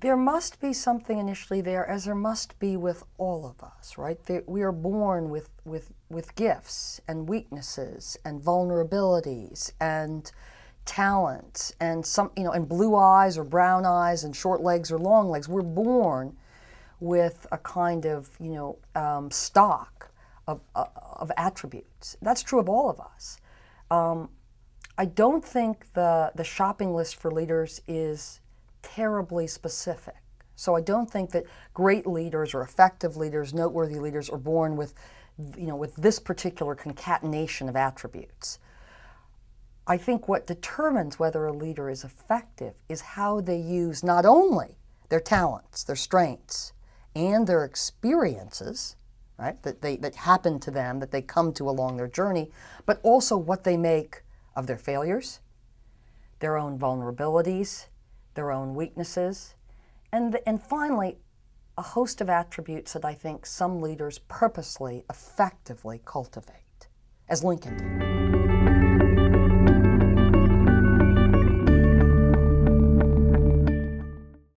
there must be something initially there, as there must be with all of us, right? we are born with, with, with gifts and weaknesses and vulnerabilities and talents and some, you know, and blue eyes or brown eyes and short legs or long legs. We're born with a kind of, you know, um, stock of, uh, of attributes. That's true of all of us. Um, I don't think the, the shopping list for leaders is terribly specific. So I don't think that great leaders or effective leaders, noteworthy leaders, are born with, you know, with this particular concatenation of attributes. I think what determines whether a leader is effective is how they use not only their talents, their strengths, and their experiences, right, that, they, that happen to them, that they come to along their journey, but also what they make of their failures, their own vulnerabilities, their own weaknesses, and, and finally, a host of attributes that I think some leaders purposely, effectively cultivate, as Lincoln did.